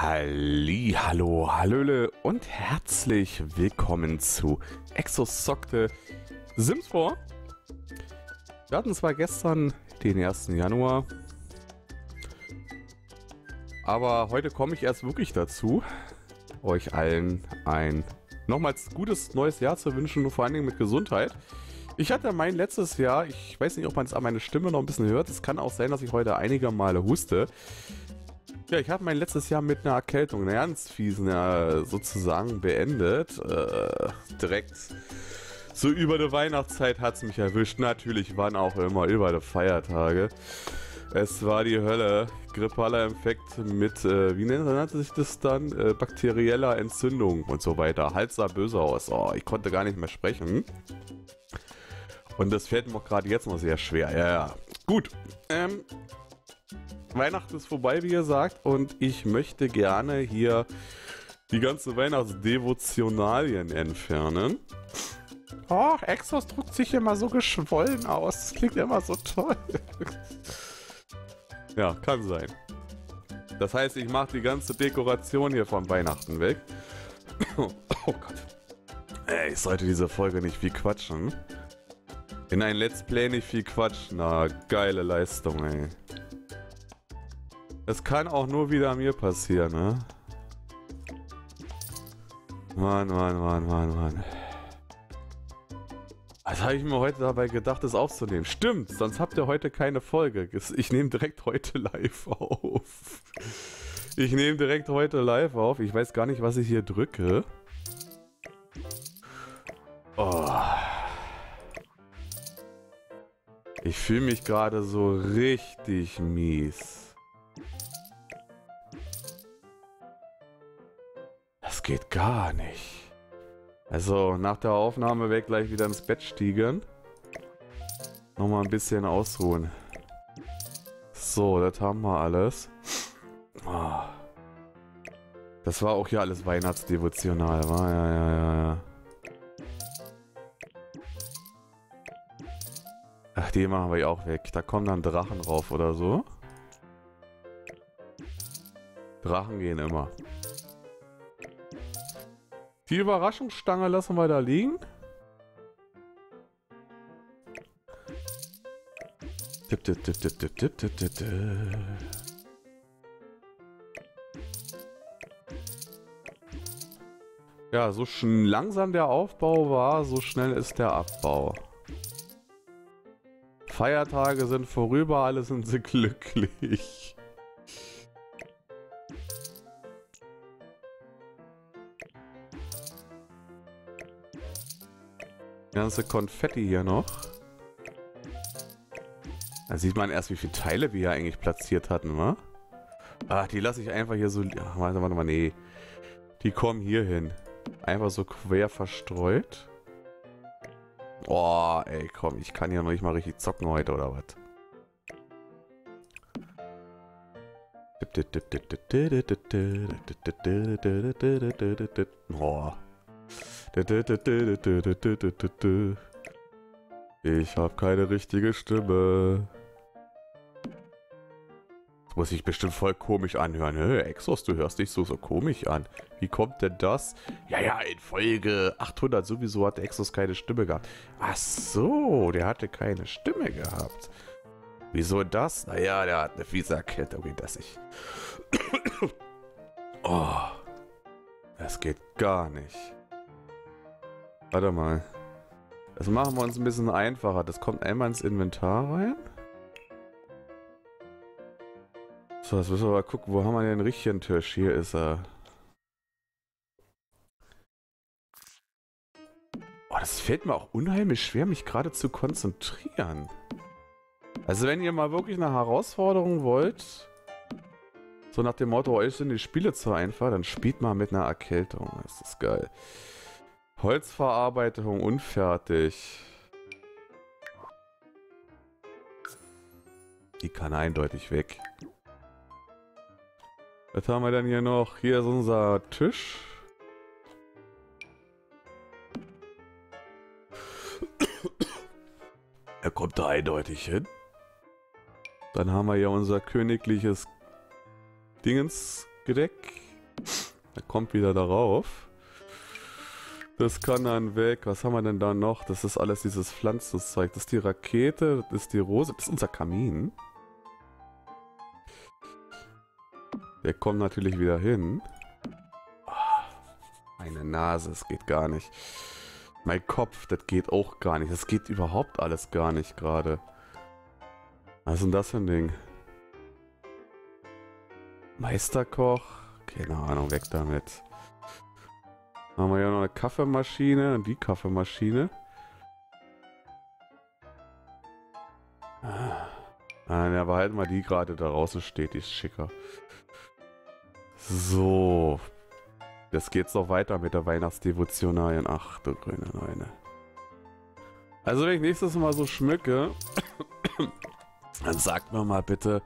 Halli, hallo, hallöle und herzlich willkommen zu Exosockte Sims 4. Wir hatten zwar gestern den 1. Januar, aber heute komme ich erst wirklich dazu, euch allen ein nochmals gutes neues Jahr zu wünschen vor allen Dingen mit Gesundheit. Ich hatte mein letztes Jahr, ich weiß nicht, ob man es an meiner Stimme noch ein bisschen hört, es kann auch sein, dass ich heute einige Male huste. Ja, ich habe mein letztes Jahr mit einer Erkältung, einer ganz fiesen, ja, sozusagen beendet. Äh, direkt so über die Weihnachtszeit hat es mich erwischt. Natürlich waren auch immer über die Feiertage. Es war die Hölle. Grippaler Infekt mit, äh, wie nannte sich das dann? Äh, bakterieller Entzündung und so weiter. Hals sah böse aus. Oh, ich konnte gar nicht mehr sprechen. Und das fällt mir gerade jetzt noch sehr schwer. Ja, ja. Gut. Ähm, Weihnachten ist vorbei, wie gesagt, und ich möchte gerne hier die ganze Weihnachtsdevotionalien entfernen. Oh, Exos druckt sich immer so geschwollen aus. Das klingt immer so toll. ja, kann sein. Das heißt, ich mache die ganze Dekoration hier von Weihnachten weg. oh Gott. Ey, ich sollte diese Folge nicht viel quatschen. In ein Let's Play nicht viel quatschen. Na, geile Leistung, ey. Das kann auch nur wieder mir passieren, ne? Mann, Mann, Mann, Mann, Mann. Was habe ich mir heute dabei gedacht, das aufzunehmen? Stimmt, sonst habt ihr heute keine Folge. Ich nehme direkt heute live auf. Ich nehme direkt heute live auf. Ich weiß gar nicht, was ich hier drücke. Oh. Ich fühle mich gerade so richtig mies. Geht gar nicht. Also nach der Aufnahme weg gleich wieder ins Bett stiegen. Nochmal ein bisschen ausruhen. So, das haben wir alles. Oh. Das war auch hier alles Weihnachtsdevotional, war ja, ja, ja, ja. Ach, die machen wir auch weg. Da kommen dann Drachen rauf oder so. Drachen gehen immer. Die Überraschungsstange lassen wir da liegen. Ja, so langsam der Aufbau war, so schnell ist der Abbau. Feiertage sind vorüber, alle sind sie glücklich. Ganze Konfetti hier noch. Da sieht man erst, wie viele Teile wir hier eigentlich platziert hatten, wa? Ach, die lasse ich einfach hier so... Ach, warte, warte mal, nee. Die kommen hier hin. Einfach so quer verstreut. Oh, ey, komm, ich kann ja noch nicht mal richtig zocken heute, oder was? Boah. Ich habe keine richtige Stimme. Das muss sich bestimmt voll komisch anhören. Hä, Exos, du hörst dich so, so komisch an. Wie kommt denn das? Ja, ja, in Folge 800 sowieso hat Exos keine Stimme gehabt. Ach so, der hatte keine Stimme gehabt. Wieso das? Naja, der hat eine Erkältung, wie das ich. oh, das geht gar nicht. Warte mal. Das machen wir uns ein bisschen einfacher. Das kommt einmal ins Inventar rein. So, jetzt müssen wir mal gucken, wo haben wir den richtigen Tisch? Hier ist er. Oh, das fällt mir auch unheimlich schwer, mich gerade zu konzentrieren. Also wenn ihr mal wirklich eine Herausforderung wollt, so nach dem Motto, euch sind die Spiele zu einfach, dann spielt mal mit einer Erkältung. Das ist geil. Holzverarbeitung unfertig. Die kann eindeutig weg. Was haben wir denn hier noch? Hier ist unser Tisch. Er kommt da eindeutig hin. Dann haben wir hier unser königliches Dingens Gedeck. Er kommt wieder darauf. Das kann dann weg. Was haben wir denn da noch? Das ist alles dieses Pflanzenzeug. Das ist die Rakete, das ist die Rose, das ist unser Kamin. Der kommt natürlich wieder hin. Meine Nase, es geht gar nicht. Mein Kopf, das geht auch gar nicht. Das geht überhaupt alles gar nicht gerade. Was ist denn das für ein Ding? Meisterkoch? Keine Ahnung, weg damit. Haben wir ja noch eine Kaffeemaschine und die Kaffeemaschine. Ah, ja, behalten wir die gerade da draußen steht, die ist schicker. So. Jetzt geht's noch weiter mit der Weihnachtsdevotionalien. Ach du grüne Neune. Also wenn ich nächstes Mal so schmücke, dann sagt mir mal bitte,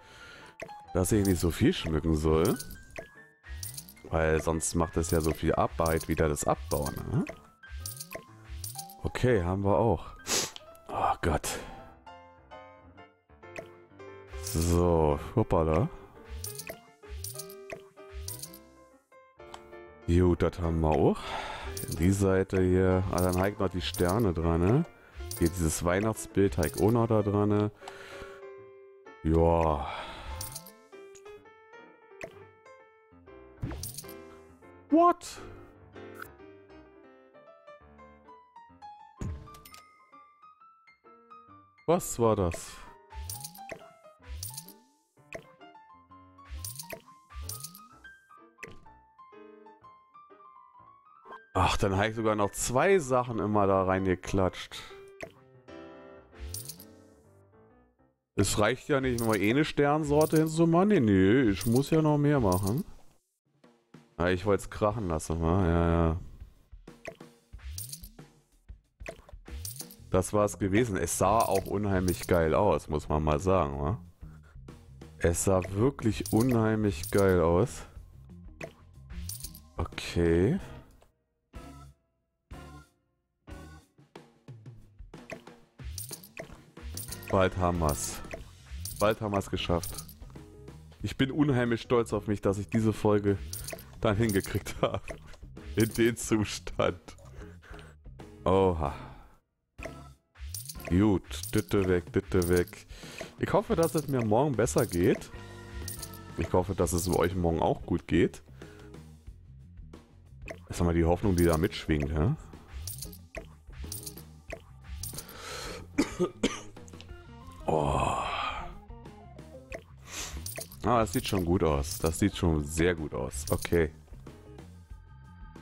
dass ich nicht so viel schmücken soll. Weil sonst macht es ja so viel Arbeit, wieder das Abbauen. Ne? Okay, haben wir auch. Oh Gott. So, hoppala. Gut, das haben wir auch. Die Seite hier. Ah, dann halt noch die Sterne dran, ne? Hier dieses Weihnachtsbild halt auch noch da dran, ne? Ja. What? Was war das? Ach, dann habe ich sogar noch zwei Sachen immer da reingeklatscht. Es reicht ja nicht nur eine Sternsorte hinzumachen. Nee, nee, ich muss ja noch mehr machen. Ah, ich wollte es krachen lassen, wa? Ja, ja. Das war es gewesen. Es sah auch unheimlich geil aus, muss man mal sagen, wa? Es sah wirklich unheimlich geil aus. Okay. Bald haben wir's. Bald haben wir's geschafft. Ich bin unheimlich stolz auf mich, dass ich diese Folge dann hingekriegt habe. In den Zustand. Oha. Gut, ditte weg, ditte weg. Ich hoffe, dass es mir morgen besser geht. Ich hoffe, dass es euch morgen auch gut geht. Das ist mal die Hoffnung, die da mitschwingt, ja? Oh. Ah, das sieht schon gut aus. Das sieht schon sehr gut aus. Okay.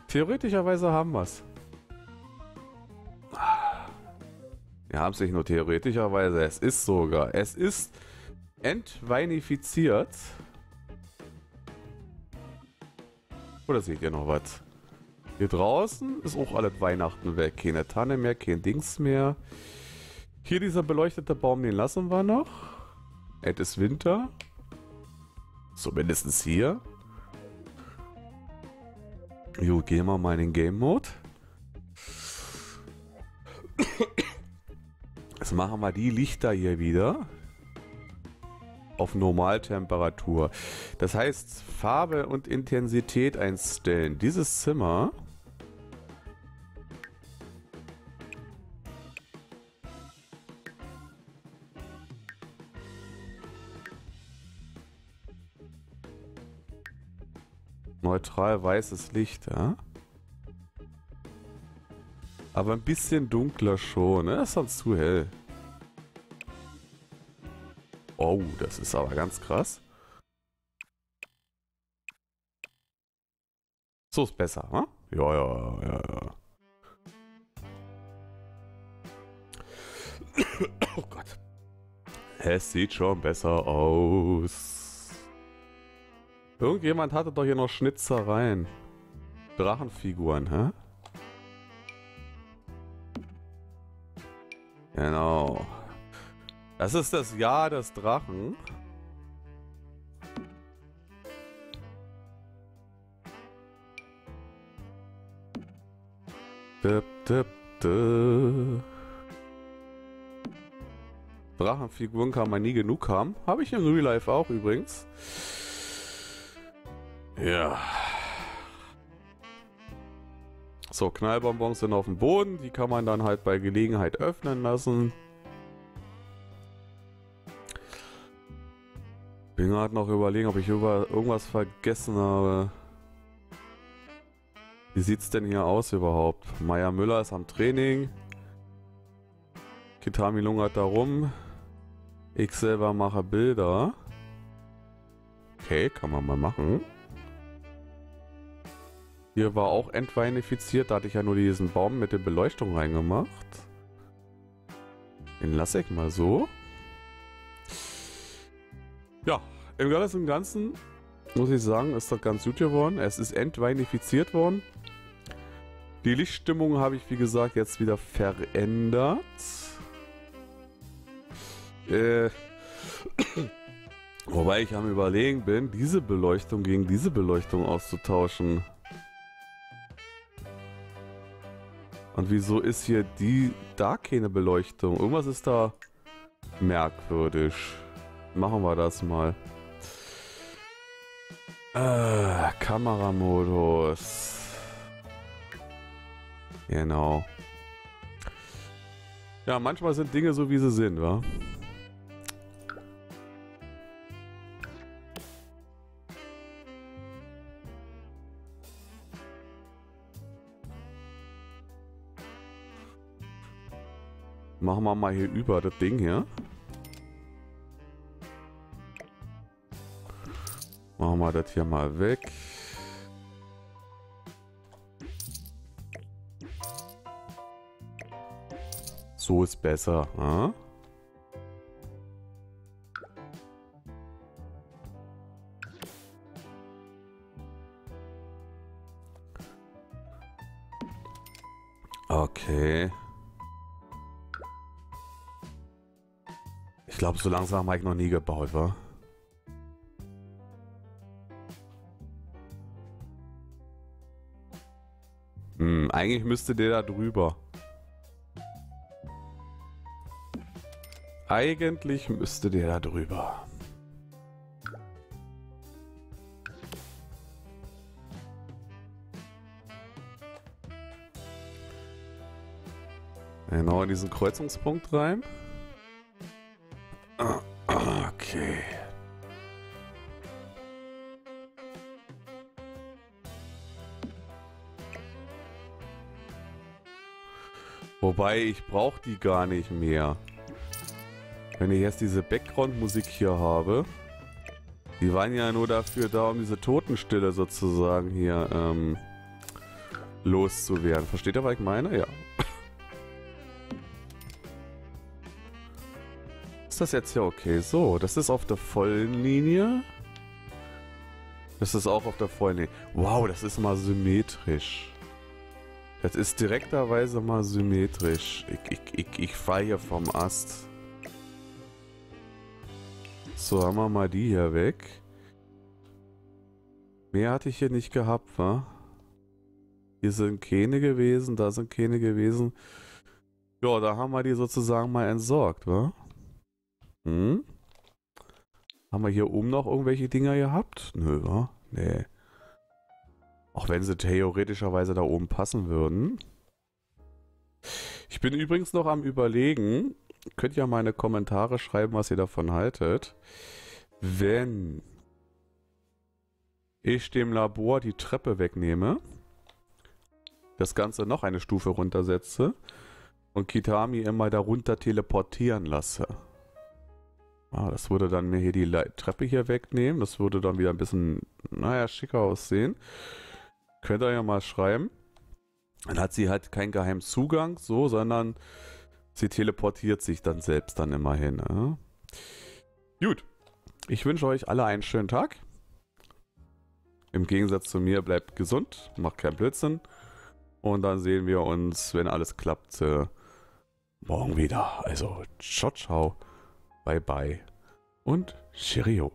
Theoretischerweise haben wir es. Wir haben es nicht nur theoretischerweise, es ist sogar. Es ist entweinifiziert. Oder seht ihr noch was? Hier draußen ist auch alles Weihnachten weg. Keine Tanne mehr, kein Dings mehr. Hier dieser beleuchtete Baum, den lassen wir noch. Es ist Winter. Zumindest hier. Jo, gehen wir mal in den Game Mode. Jetzt machen wir die Lichter hier wieder auf Normaltemperatur. Das heißt, Farbe und Intensität einstellen. Dieses Zimmer Neutral weißes Licht, ja? Aber ein bisschen dunkler schon, ne? Das ist sonst zu hell. Oh, das ist aber ganz krass. So ist besser, ne? Ja, ja, ja, ja. oh Gott. Es sieht schon besser aus. Irgendjemand hatte doch hier noch Schnitzereien. Drachenfiguren, hä? Genau. Das ist das Jahr des Drachen. Dip, dip, dip. Drachenfiguren kann man nie genug haben. Habe ich im Real Life auch übrigens. Ja. So, Knallbonbons sind auf dem Boden. Die kann man dann halt bei Gelegenheit öffnen lassen. Bin gerade noch überlegen, ob ich über irgendwas vergessen habe. Wie sieht's denn hier aus überhaupt? Meier Müller ist am Training. Kitami lungert da rum. Ich selber mache Bilder. Okay, kann man mal machen. Hier war auch entweinifiziert. Da hatte ich ja nur diesen Baum mit der Beleuchtung reingemacht. Den lasse ich mal so. Ja, im Ganzen und Ganzen muss ich sagen, ist das ganz gut geworden. Es ist entweinifiziert worden. Die Lichtstimmung habe ich, wie gesagt, jetzt wieder verändert. Äh, wobei ich am überlegen bin, diese Beleuchtung gegen diese Beleuchtung auszutauschen. Und wieso ist hier die da keine Beleuchtung? Irgendwas ist da merkwürdig. Machen wir das mal. Äh, Kameramodus. Genau. Ja, manchmal sind Dinge so, wie sie sind, wa? Machen wir mal hier über das Ding hier. Machen wir das hier mal weg. So ist besser. Hm? Okay. Ich glaube, so langsam habe ich noch nie gebaut, wa? Hm, eigentlich müsste der da drüber. Eigentlich müsste der da drüber. Genau in diesen Kreuzungspunkt rein. Wobei, ich brauche die gar nicht mehr. Wenn ich jetzt diese Background-Musik hier habe, die waren ja nur dafür da, um diese Totenstille sozusagen hier ähm, loszuwerden. Versteht ihr, was ich meine? Ja. Ist das jetzt ja okay? So, das ist auf der vollen Linie. Das ist auch auf der vollen Linie. Wow, das ist mal symmetrisch. Das ist direkterweise mal symmetrisch. Ich, ich, ich, ich fahre hier vom Ast. So, haben wir mal die hier weg. Mehr hatte ich hier nicht gehabt, wa? Hier sind keine gewesen, da sind keine gewesen. Ja, da haben wir die sozusagen mal entsorgt, wa? Hm? Haben wir hier oben noch irgendwelche Dinger gehabt? Nö, wa? Nee. Auch wenn sie theoretischerweise da oben passen würden. Ich bin übrigens noch am überlegen, könnt ja mal in die Kommentare schreiben, was ihr davon haltet. Wenn ich dem Labor die Treppe wegnehme, das Ganze noch eine Stufe runtersetze und Kitami immer darunter teleportieren lasse. Ah, das würde dann mir hier die Treppe hier wegnehmen. Das würde dann wieder ein bisschen, naja, schicker aussehen. Könnt ihr ja mal schreiben. Dann hat sie halt keinen geheimen Zugang, so, sondern Sie teleportiert sich dann selbst dann immerhin. Ne? Gut. Ich wünsche euch alle einen schönen Tag. Im Gegensatz zu mir, bleibt gesund, macht keinen Blödsinn. Und dann sehen wir uns, wenn alles klappt, äh, morgen wieder. Also, ciao, ciao, bye, bye und Cheerio.